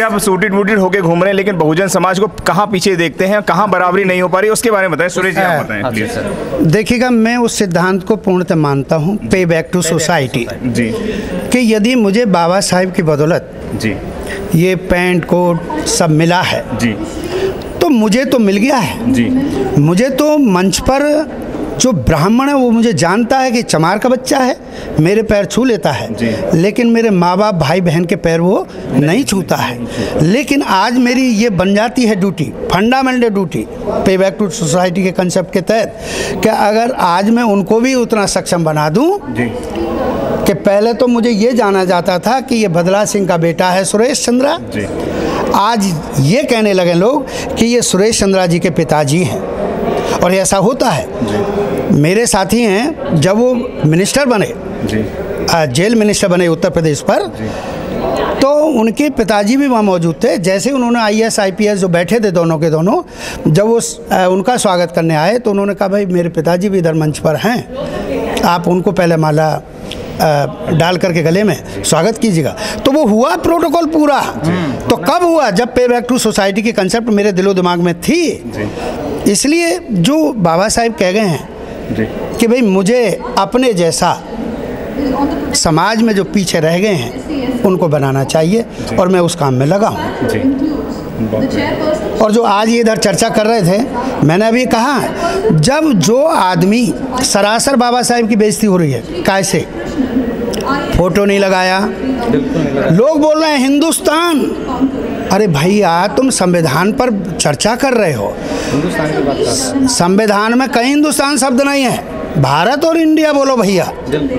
आप सूटेड वूटेड होके घूम रहे हैं लेकिन बहुजन समाज को कहाँ पीछे देखते हैं कहाँ बराबरी नहीं हो पा रही उसके बारे में बताएँ। सुरेश जी आप बताएँ प्लीज़ देखिएगा मैं उस सिद्धांत को पूर्णतः मानता हूँ पे बैक टू सोसाइटी जी। कि यदि मुझे बाबा साहिब की बदौलत जी। ये पैंट कोट सब मिला है जी। तो मुझे तो मिल गया है। जी। मुझे तो मंच पर जो ब्राह्मण है वो मुझे जानता है कि चमार का बच्चा है मेरे पैर छू लेता है। लेकिन मेरे माँ बाप भाई बहन के पैर वो नहीं छूता है। लेकिन आज मेरी ये बन जाती है duty fundamental duty pay back to society के कंसेप्ट के तहत कि अगर आज मैं उनको भी उतना सक्षम बना दूँ कि पहले तो मुझे ये जाना जाता था कि ये बदला सिंह का बेटा है सुरेश चंद्रा। आज ये कहने लगे लोग कि ये सुरेश चंद्रा जी के पिताजी हैं। और ऐसा होता है। मेरे साथी हैं जब वो मिनिस्टर बने जेल मिनिस्टर बने उत्तर प्रदेश पर तो उनके पिताजी भी वहाँ मौजूद थे। जैसे उन्होंने I S I P S जो बैठे थे दोनों के दोनों जब वो उनका स्वागत करने आए तो उन्होंने कहा भाई मेरे पिताजी भी इधर मंच पर हैं। आप उनको पहले माला डाल करके गले में स्वागत कीजिएगा। तो वो हुआ प्रोटोकॉल पूरा। तो कब हुआ? जब पे बैक टू सोसाइटी की कंसेप्ट मेरे दिलो दिमाग में थी इसलिए जो बाबा साहिब कह गए हैं कि भाई मुझे अपने जैसा समाज में जो पीछे रह गए हैं उनको बनाना चाहिए और मैं उस काम में लगा हूँ। और जो आज ये इधर चर्चा कर रहे थे मैंने अभी कहा जब जो आदमी सरासर बाबा साहेब की बेइज्जती हो रही है कैसे फ़ोटो नहीं लगाया। लोग बोल रहे हैं हिंदुस्तान। अरे भैया तुम संविधान पर चर्चा कर रहे हो। संविधान में कहीं हिंदुस्तान शब्द नहीं है। भारत और इंडिया बोलो भैया।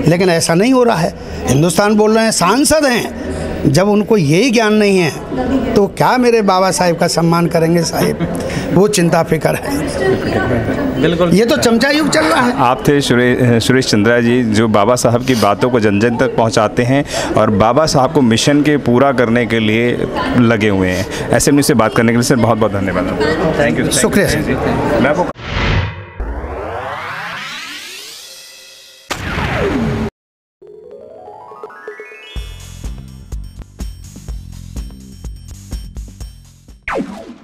लेकिन ऐसा नहीं हो रहा है। हिंदुस्तान बोल रहे हैं सांसद हैं। जब उनको यही ज्ञान नहीं है तो क्या मेरे बाबा साहेब का सम्मान करेंगे साहेब? वो चिंता फ़िक्र है। बिल्कुल। ये तो चमचा युग चल रहा है। आप थे सुरेश चंद्रा जी जो बाबा साहब की बातों को जन जन तक पहुंचाते हैं और बाबा साहब को मिशन के पूरा करने के लिए लगे हुए हैं। ऐसे में से बात करने के लिए सर बहुत बहुत धन्यवाद थैंक यू शुक्रिया मैं आपको you